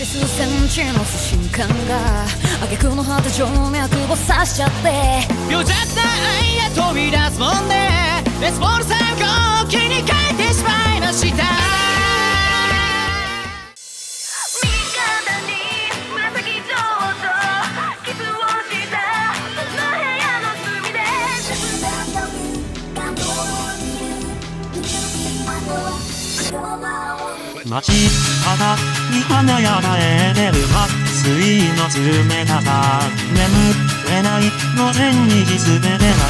り数センチの不信感が挙句の果て静脈を刺しちゃって。病弱な愛へ飛び出すもんねレスポール最後気に変えてしまいました。右肩に紫ちょうどキスをした。その。部屋の。隅で街肌に華やかえてるは水の冷たさ眠れない。午前に全てが休息に変わる